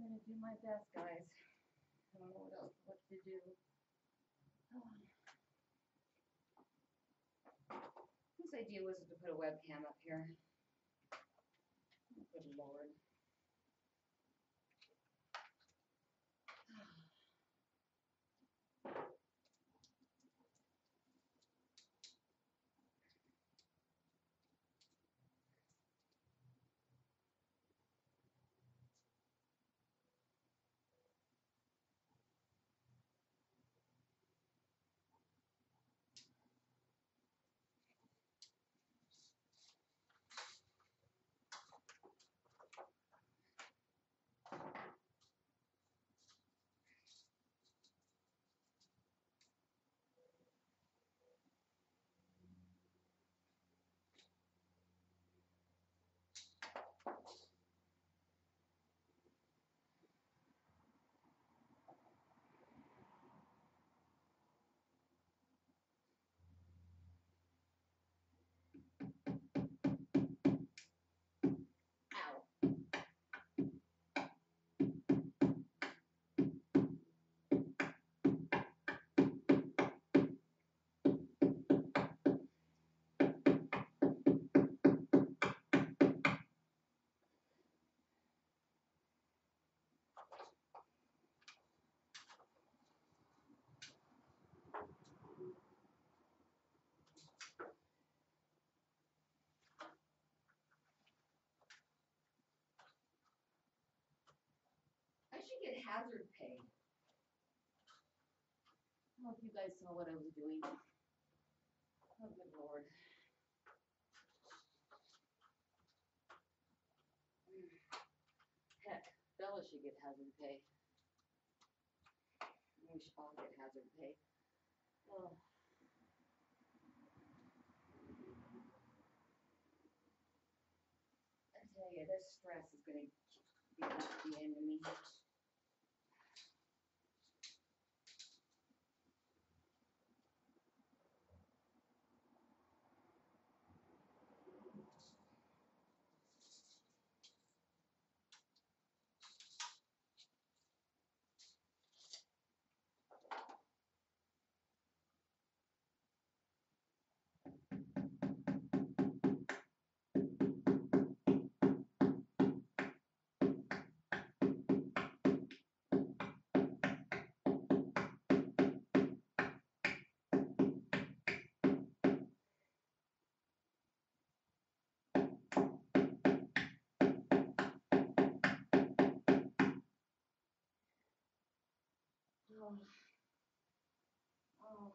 do my best, guys. I don't know what else, what to do. Whose idea was to put a webcam up here? Oh, Good lord. Should get hazard pay. I don't know if you guys saw what I was doing. Oh, good lord. Heck, Bella should get hazard pay. We should all get hazard pay. Oh. I tell you, this stress is gonna be the end of me. Oh. Oh.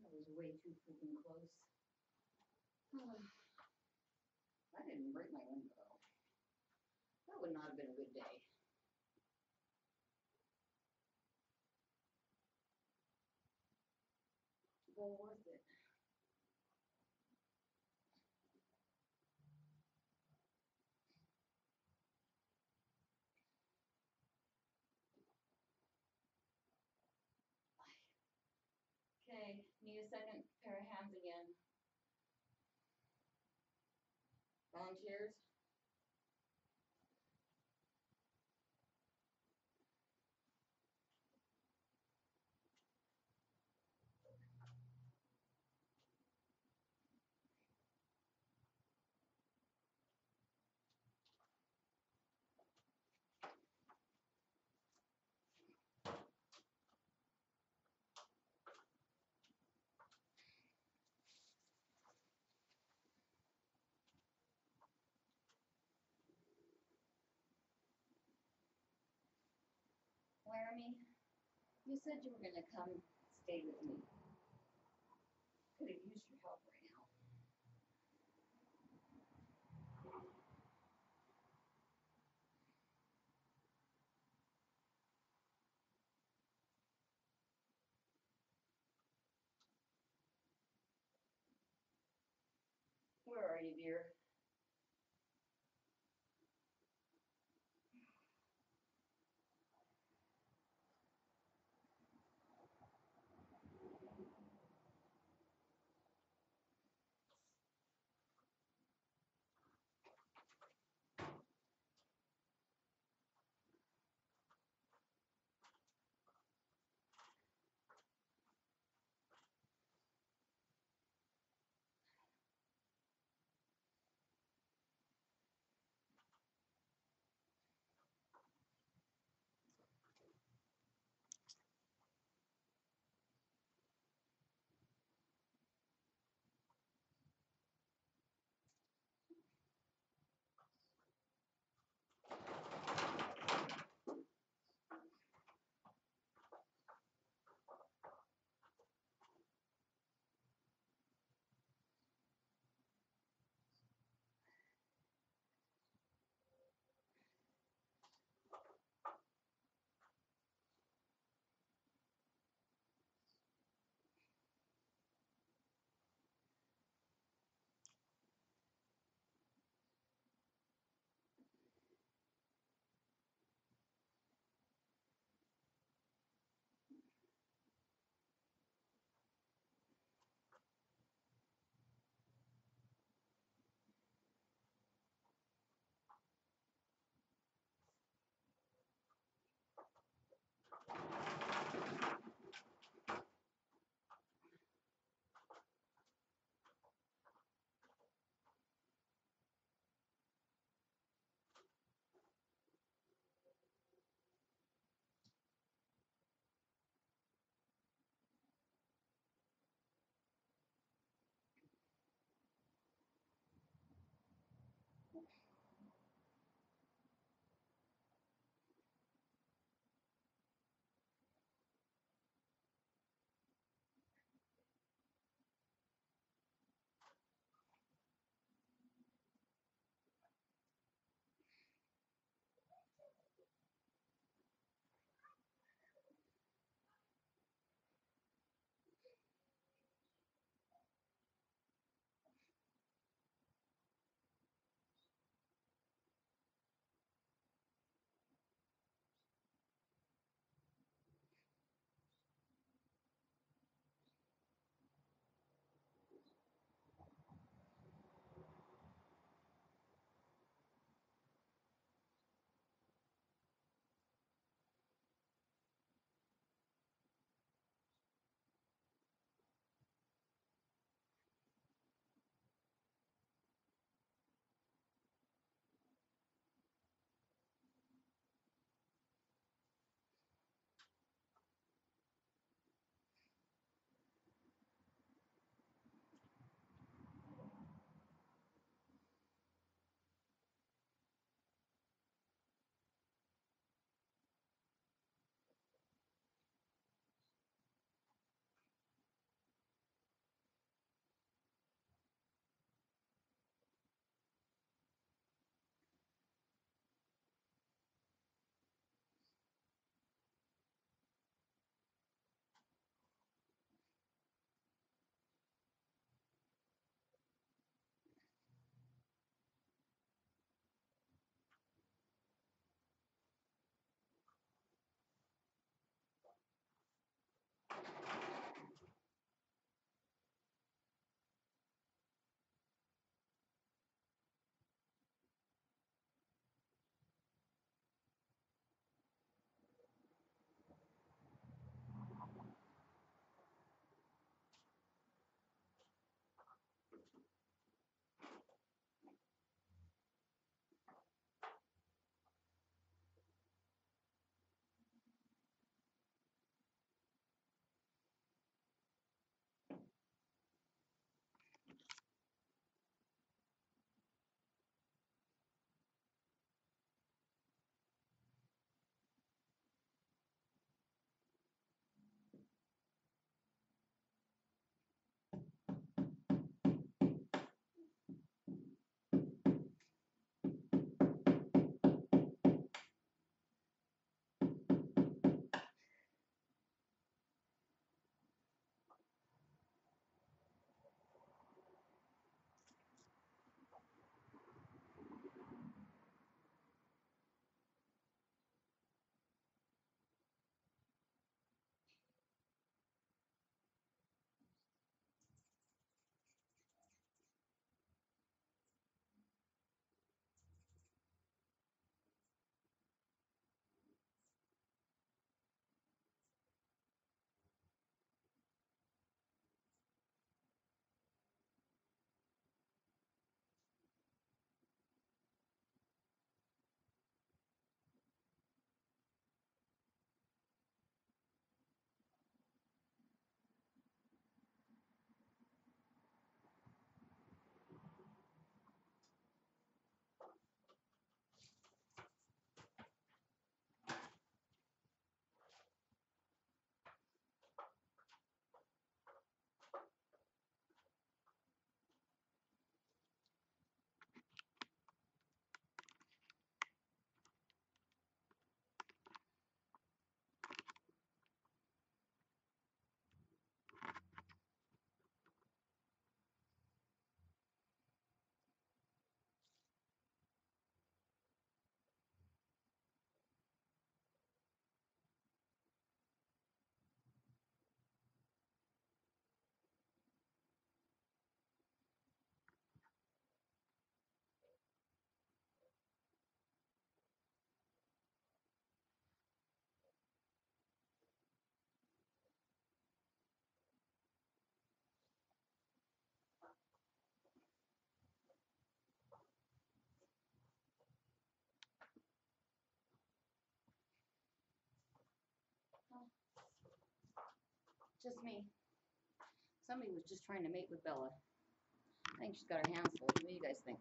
That was way too freaking close. I didn't break my window. That would not have been a good day. Well second pair of hands again. Volunteers? Tammy, you said you were gonna come stay with me. Could have used your help right now. Where are you, dear? Just me. Somebody was just trying to mate with Bella. I think she's got her hands full. What do you guys think?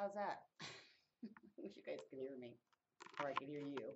How's that? I wish you guys could hear me, or I could hear you.